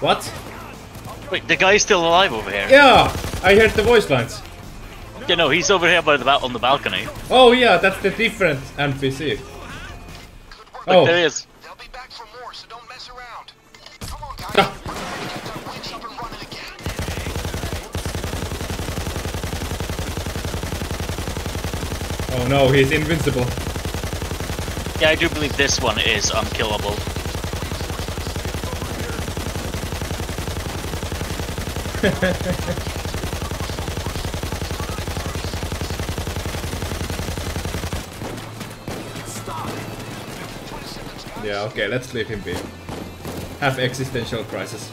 What? Wait, the guy's still alive over here. Yeah, I heard the voice lines. Yeah, no, he's over here by the on the balcony. Oh yeah, that's the different NPC. Look, Oh, there he is. They'll be back for more, so don't mess around. Come on, guys. Ah. We're gonna get that winch up and running again. oh no, he's invincible. Yeah, I do believe this one is unkillable. Yeah, okay, let's leave him be. Have existential crisis.